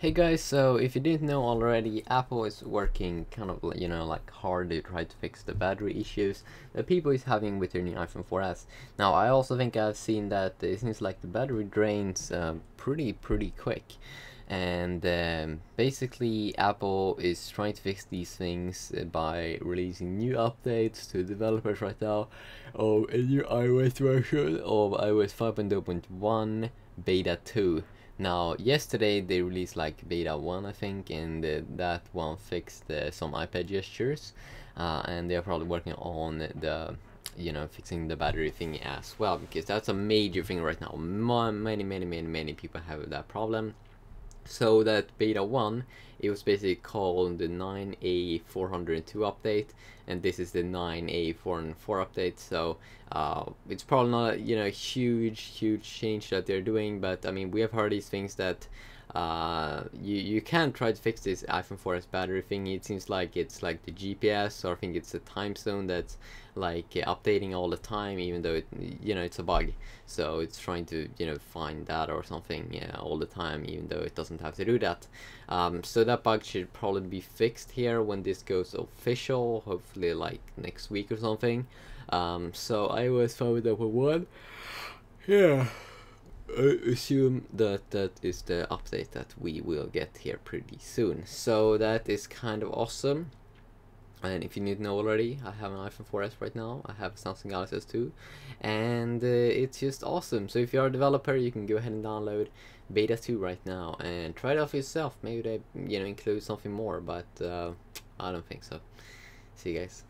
Hey guys, so if you didn't know already, Apple is working kind of, you know, like hard to try to fix the battery issues that people is having with their new iPhone 4S. Now, I also think I've seen that it seems like the battery drains um, pretty, pretty quick. And um, basically, Apple is trying to fix these things by releasing new updates to developers right now of a new iOS version of iOS 5.0.1 Beta 2. Now, yesterday they released like beta 1, I think, and uh, that one fixed uh, some iPad gestures, uh, and they're probably working on the, you know, fixing the battery thing as well, because that's a major thing right now. Many, many, many, many people have that problem. So that beta 1, it was basically called the 9A402 update, and this is the 9A404 update, so uh, it's probably not, you know, huge, huge change that they're doing, but I mean, we have heard these things that uh, you, you can try to fix this iPhone 4S battery thing. It seems like it's like the GPS, or I think it's the time zone that's like updating all the time, even though it, you know, it's a bug. So it's trying to, you know, find that or something yeah, all the time, even though it doesn't have to do that. Um, so that bug should probably be fixed here when this goes official, hopefully like next week or something. Um, so iOS 5.1, yeah. I assume that that is the update that we will get here pretty soon. So that is kind of awesome. And if you didn't know already, I have an iPhone 4S right now. I have Samsung Galaxy S2, and uh, it's just awesome. So if you're a developer, you can go ahead and download Beta 2 right now and try it out for yourself. Maybe they, you know, include something more, but uh, I don't think so. See you guys.